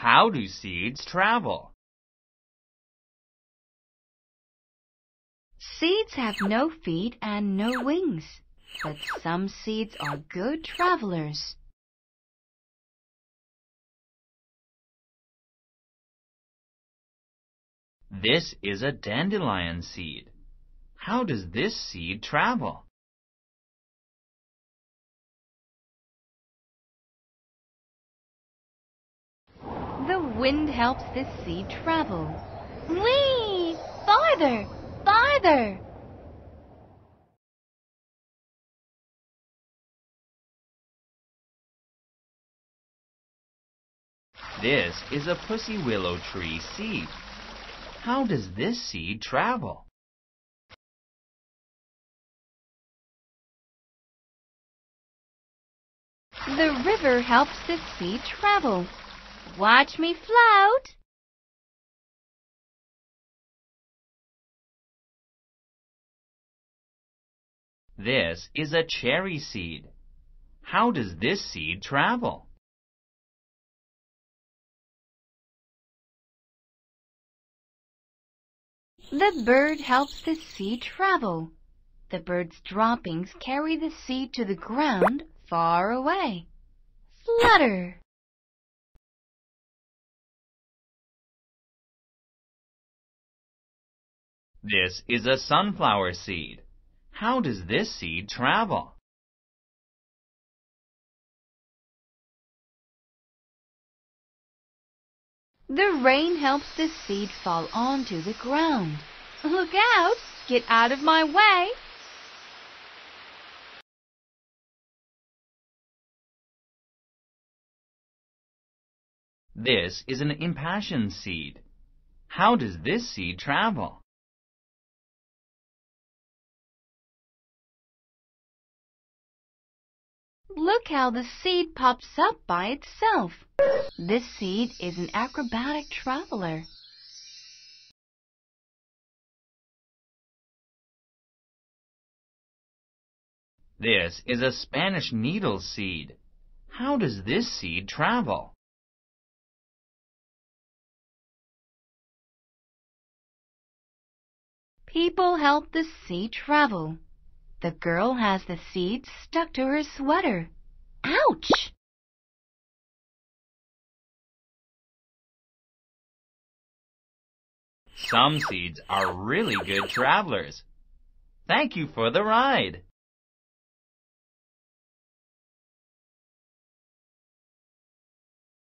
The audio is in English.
How do seeds travel? Seeds have no feet and no wings, but some seeds are good travelers. This is a dandelion seed. How does this seed travel? The wind helps this seed travel. Whee! Farther! Farther! This is a pussy willow tree seed. How does this seed travel? The river helps the seed travel. Watch me float. This is a cherry seed. How does this seed travel? The bird helps the seed travel. The bird's droppings carry the seed to the ground far away. Flutter! This is a sunflower seed. How does this seed travel? The rain helps the seed fall onto the ground. Look out! Get out of my way! This is an impatiens seed. How does this seed travel? Look how the seed pops up by itself. This seed is an acrobatic traveler. This is a Spanish needle seed. How does this seed travel? People help the seed travel. The girl has the seeds stuck to her sweater. Ouch! Some seeds are really good travelers. Thank you for the ride.